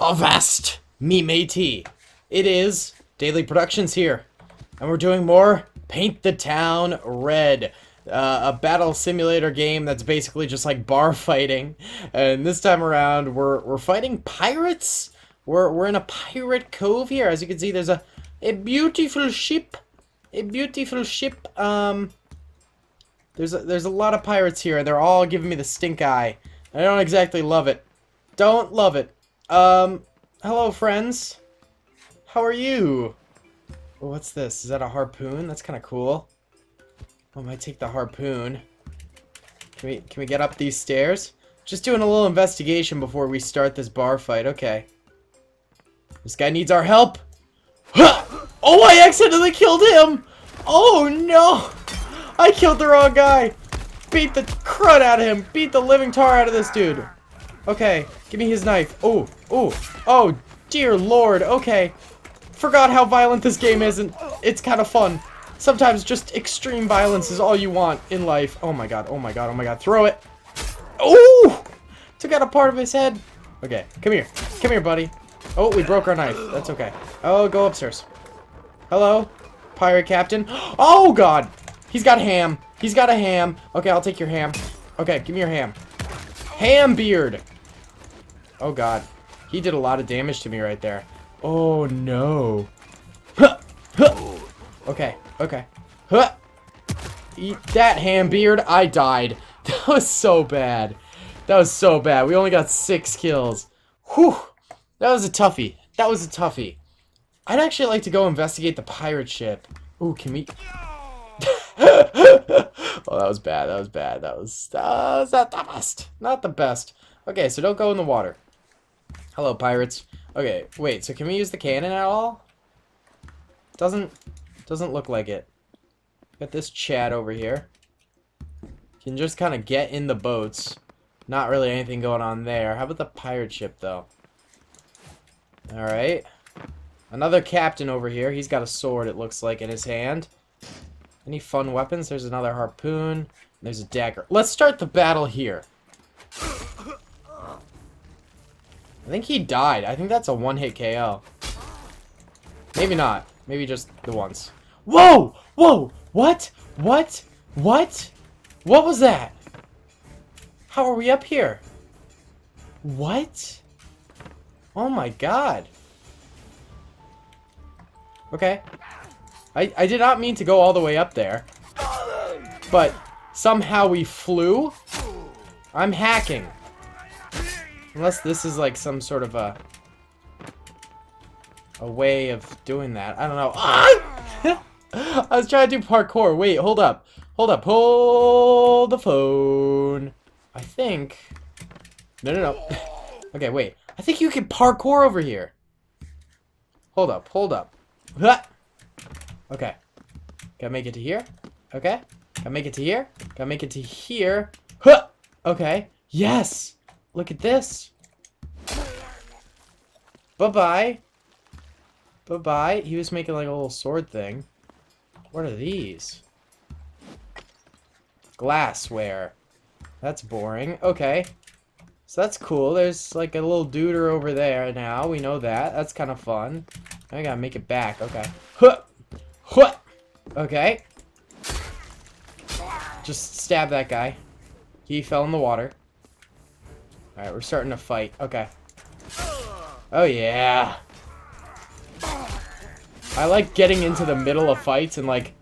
Avast, me matey. It is Daley Productions here, and we're doing more Paint the Town Red. Uh, a battle simulator game that's basically just like bar fighting. And this time around, we're we're fighting pirates. We're we're in a pirate cove here. As you can see, there's a a beautiful ship, a beautiful ship. Um, there's a, there's a lot of pirates here, and they're all giving me the stink eye. I don't exactly love it. Don't love it. Um, hello, friends. How are you? Oh, what's this? Is that a harpoon? That's kind of cool. Oh, I might take the harpoon. Can we, can we get up these stairs? Just doing a little investigation before we start this bar fight. Okay. This guy needs our help. Oh, I accidentally killed him! Oh, no! I killed the wrong guy! Beat the crud out of him! Beat the living tar out of this dude! Okay, give me his knife. Oh, oh, oh, dear lord, okay. Forgot how violent this game is, and it's kind of fun. Sometimes just extreme violence is all you want in life. Oh my god, oh my god, oh my god, throw it. Oh! Took out a part of his head. Okay, come here. Come here, buddy. Oh, we broke our knife. That's okay. Oh, go upstairs. Hello? Pirate captain? Oh, God! He's got ham. He's got a ham. Okay, I'll take your ham. Okay, give me your ham. Ham beard! Oh, God. He did a lot of damage to me right there. Oh, no. Okay, okay. Eat that ham beard. I died. That was so bad. That was so bad. We only got six kills. Whew. That was a toughie. That was a toughie. I'd actually like to go investigate the pirate ship. Ooh, can we... oh, that was bad. That was bad. That was, that was not the best. Not the best. Okay, so don't go in the water. Hello, pirates. Okay, wait, so can we use the cannon at all? Doesn't, doesn't look like it. Got this Chad over here. Can just kind of get in the boats. Not really anything going on there. How about the pirate ship, though? Alright. Another captain over here. He's got a sword, it looks like, in his hand. Any fun weapons? There's another harpoon. There's a dagger. Let's start the battle here. Think he died. I think that's a one-hit KO. Maybe not. Maybe just the once. Whoa! Whoa! What? What? What? What was that? How are we up here? What? Oh my god. Okay. I, I did not mean to go all the way up there. But somehow we flew? I'm hacking. Unless this is like some sort of a a way of doing that. I don't know. Ah! I was trying to do parkour. Wait, hold up. Hold up. Hold the phone. I think... No, no, no. okay, wait. I think you can parkour over here. Hold up. Hold up. Okay. Gotta make it to here. Okay. Gotta make it to here. Gotta make it to here. Okay. Yes! Look at this. Bye-bye. Bye-bye. He was making like a little sword thing. What are these? Glassware. That's boring. Okay. So that's cool. There's like a little duder over there now. We know that. That's kind of fun. I gotta make it back. Okay. Huh. Huh. Okay. Just stab that guy. He fell in the water. Alright, we're starting to fight. Okay. Oh, yeah. I like getting into the middle of fights and, like,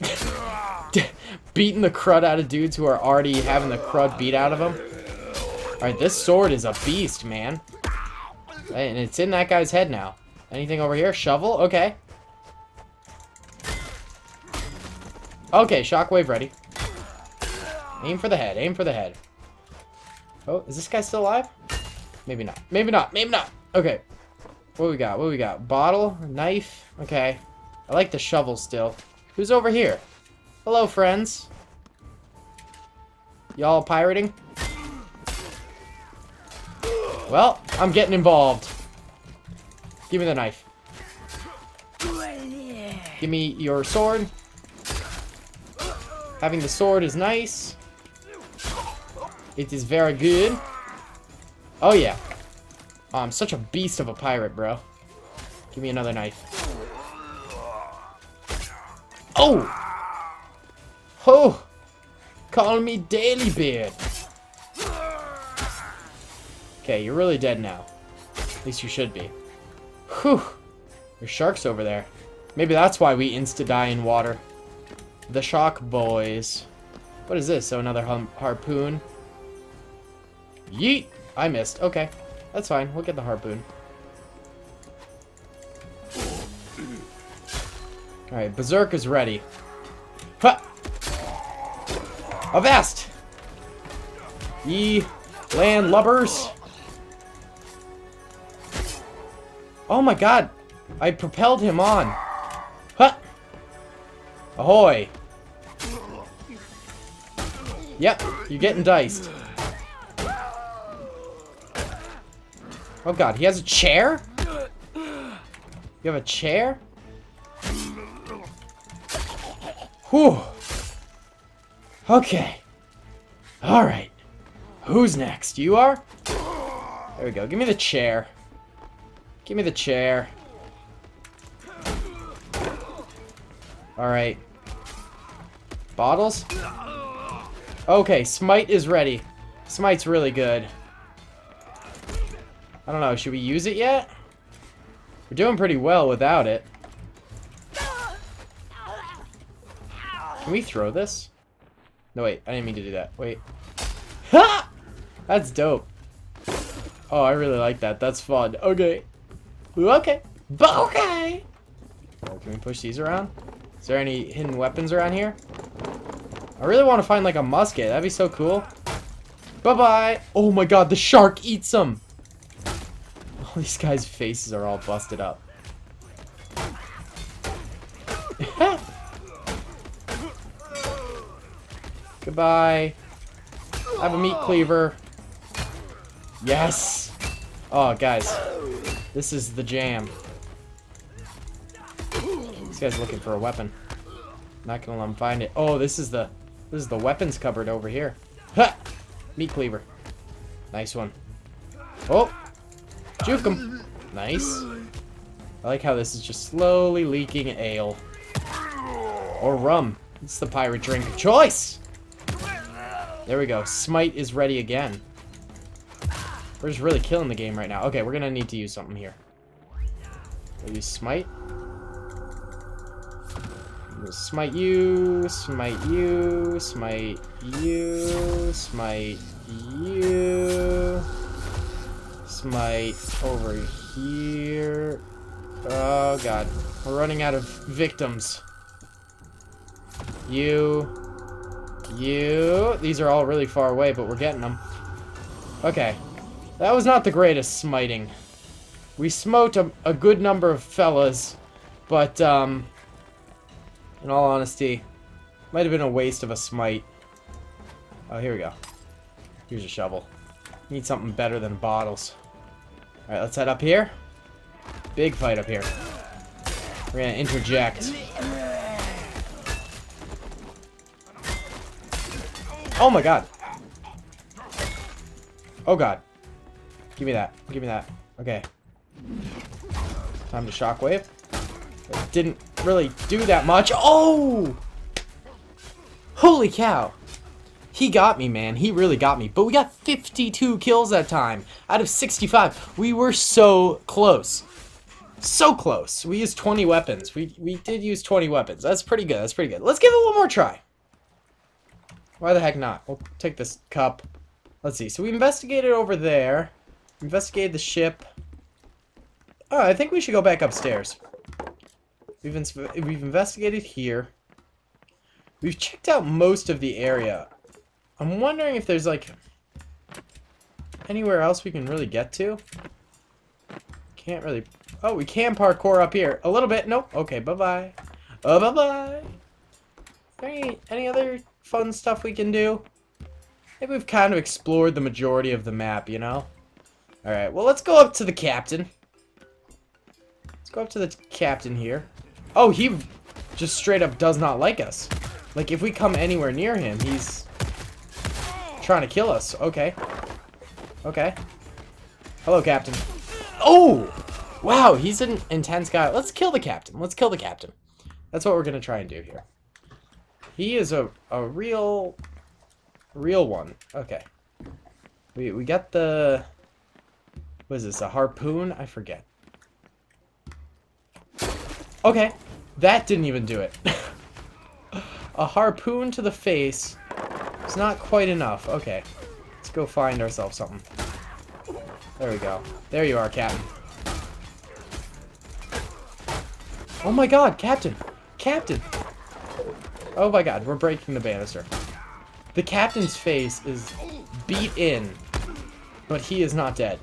beating the crud out of dudes who are already having the crud beat out of them. Alright, this sword is a beast, man. And it's in that guy's head now. Anything over here? Shovel? Okay. Okay, shockwave ready. Aim for the head. Aim for the head. Oh, is this guy still alive? Maybe not. Maybe not. Maybe not. Okay. What we got? What we got? Bottle? Knife? Okay. I like the shovel still. Who's over here? Hello, friends. Y'all pirating? Well, I'm getting involved. Give me the knife. Give me your sword. Having the sword is nice. It is very good. Oh, yeah. Oh, I'm such a beast of a pirate, bro. Give me another knife. Oh! Oh! Call me Daley Beard. Okay, you're really dead now. At least you should be. Whew. There's sharks over there. Maybe that's why we insta-die in water. The Shock Boys. What is this? So another harpoon. Yeet! I missed. Okay. That's fine. We'll get the harpoon. Alright, Berserk is ready. Ha! Avast! Ye land lubbers! Oh my god! I propelled him on! Ha! Ahoy! Yep, you're getting diced. Oh god, he has a chair? You have a chair? Whew. Okay. Alright. Who's next? You are? There we go. Give me the chair. Give me the chair. Alright. Bottles? Okay, Smite is ready. Smite's really good. I don't know, should we use it yet? We're doing pretty well without it. Can we throw this? No, wait. I didn't mean to do that. Wait. Ha! That's dope. Oh, I really like that. That's fun. Okay. Okay. Okay. Oh, can we push these around? Is there any hidden weapons around here? I really want to find like a musket. That'd be so cool. Bye-bye. Oh my god, the shark eats them. All these guys' faces are all busted up. Goodbye. I have a meat cleaver. Yes! Oh, guys. This is the jam. This guy's looking for a weapon. Not gonna let him find it. Oh, this is the this is the weapons cupboard over here. Ha! Meat cleaver. Nice one. Oh! Juke him! Nice. I like how this is just slowly leaking ale. Or rum. It's the pirate drink of choice! There we go. Smite is ready again. We're just really killing the game right now. Okay, we're gonna need to use something here. We'll use Smite. We'll smite you, smite you, smite you, smite you, smite over here. Oh god, we're running out of victims. You, you. These are all really far away, but we're getting them. Okay. That was not the greatest smiting. We smote a, a good number of fellas, but, um, in all honesty, might have been a waste of a smite. Oh, here we go. Here's a shovel. Need something better than bottles. Alright, let's head up here. Big fight up here. We're gonna interject. Oh my god. Oh god. Give me that. Give me that. Okay. Time to shockwave. It didn't really do that much. Oh! Holy cow. He got me, man. He really got me. But we got 52 kills that time out of 65. We were so close. So close. We used 20 weapons. We, we did use 20 weapons. That's pretty good. That's pretty good. Let's give it one more try. Why the heck not? We'll take this cup. Let's see. So we investigated over there. Investigated the ship. Oh, I think we should go back upstairs. We've, we've investigated here. We've checked out most of the area. I'm wondering if there's, like, anywhere else we can really get to. Can't really... Oh, we can parkour up here. A little bit. Nope. Okay, bye-bye. Uh, bye-bye. Any, any other fun stuff we can do. Think we've kind of explored the majority of the map, you know? Alright, well, let's go up to the captain. Let's go up to the captain here. Oh, he just straight up does not like us. Like, if we come anywhere near him, he's trying to kill us. Okay. Okay. Hello, Captain. Oh! Wow, he's an intense guy. Let's kill the captain. Let's kill the captain. That's what we're going to try and do here. He is a, a real, real one. Okay. We, we got the... What is this, a harpoon? I forget. Okay, that didn't even do it. a harpoon to the face is not quite enough. Okay, let's go find ourselves something. There we go. There you are, Captain. Oh my god, Captain! Captain! Oh my god, we're breaking the banister. The captain's face is beat in, but he is not dead.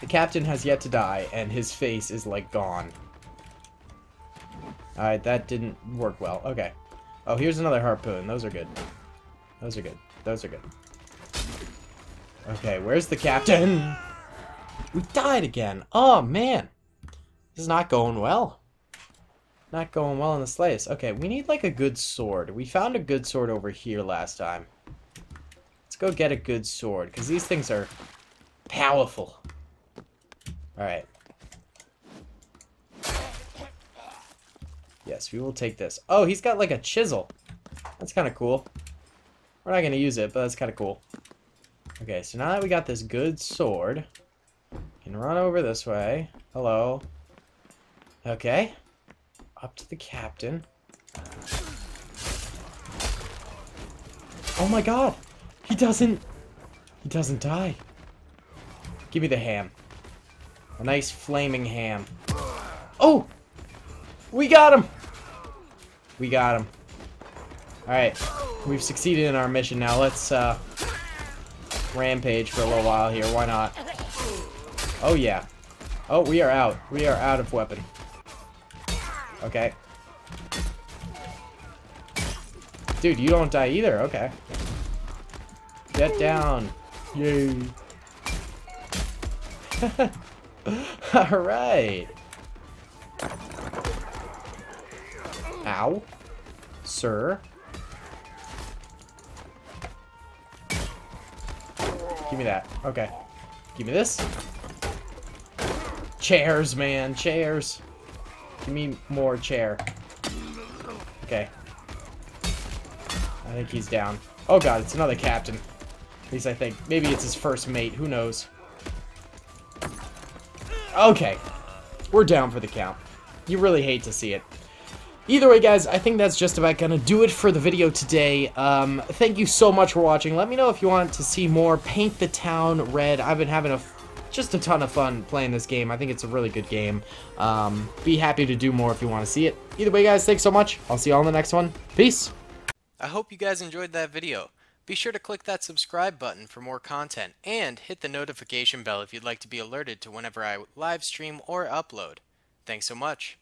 The captain has yet to die, and his face is, like, gone. Alright, that didn't work well. Okay. Oh, here's another harpoon. Those are good. Those are good. Those are good. Okay, where's the captain? We died again. Oh, man. This is not going well. Not going well in the slightest. Okay, we need, like, a good sword. We found a good sword over here last time. Let's go get a good sword, because these things are powerful. Alright. Yes, we will take this. Oh, he's got like a chisel. That's kind of cool. We're not going to use it, but that's kind of cool. Okay, so now that we got this good sword, we can run over this way. Hello. Okay. Up to the captain. Oh my god! He doesn't... He doesn't die. Give me the ham. A nice flaming ham. Oh! We got him! We got him. Alright. We've succeeded in our mission now. Let's, uh... Rampage for a little while here. Why not? Oh, yeah. Oh, we are out. We are out of weapon. Okay. Dude, you don't die either. Okay. Get down. Yay. Alright. Sir. Give me that. Okay. Give me this. Chairs, man. Chairs. Give me more chair. Okay. I think he's down. Oh god, it's another captain. At least I think. Maybe it's his first mate. Who knows? Okay. We're down for the count. You really hate to see it. Either way, guys, I think that's just about going to do it for the video today. Um, thank you so much for watching. Let me know if you want to see more Paint the Town Red. I've been having a just a ton of fun playing this game. I think it's a really good game. Um, be happy to do more if you want to see it. Either way, guys, thanks so much. I'll see you all in the next one. Peace. I hope you guys enjoyed that video. Be sure to click that subscribe button for more content, and hit the notification bell if you'd like to be alerted to whenever I live stream or upload. Thanks so much.